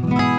Bye.